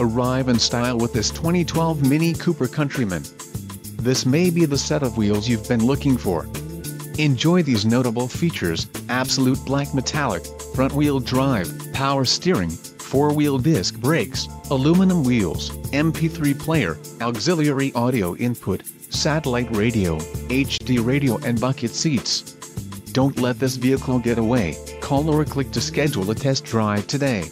Arrive in style with this 2012 Mini Cooper Countryman. This may be the set of wheels you've been looking for. Enjoy these notable features, absolute black metallic, front-wheel drive, power steering, four-wheel disc brakes, aluminum wheels, MP3 player, auxiliary audio input, satellite radio, HD radio and bucket seats. Don't let this vehicle get away, call or click to schedule a test drive today.